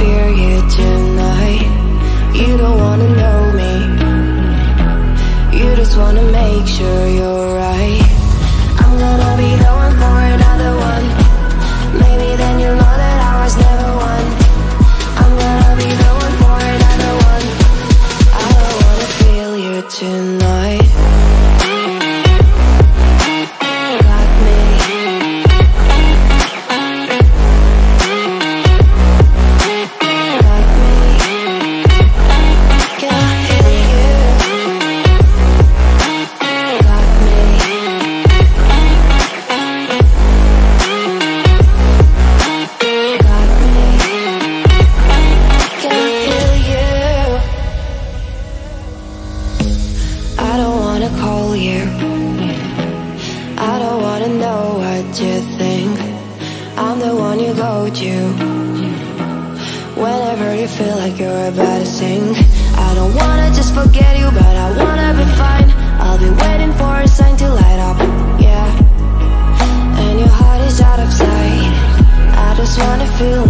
Fear you tonight. You don't wanna know me. You just wanna make sure you're right. Call you. I don't wanna know what you think. I'm the one you go to. Whenever you feel like you're about to sink. I don't wanna just forget you, but I wanna be fine. I'll be waiting for a sign to light up, yeah. And your heart is out of sight. I just wanna feel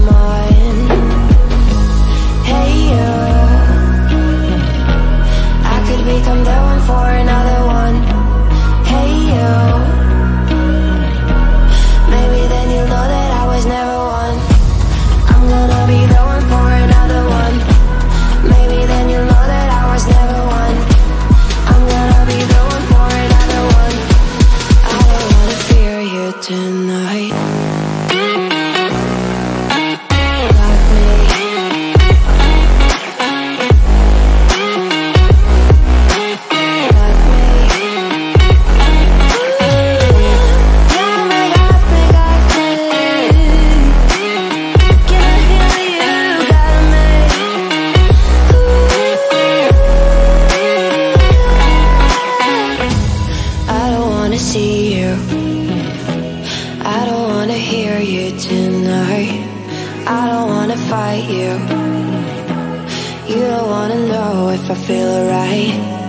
fight you. You don't wanna know if I feel alright.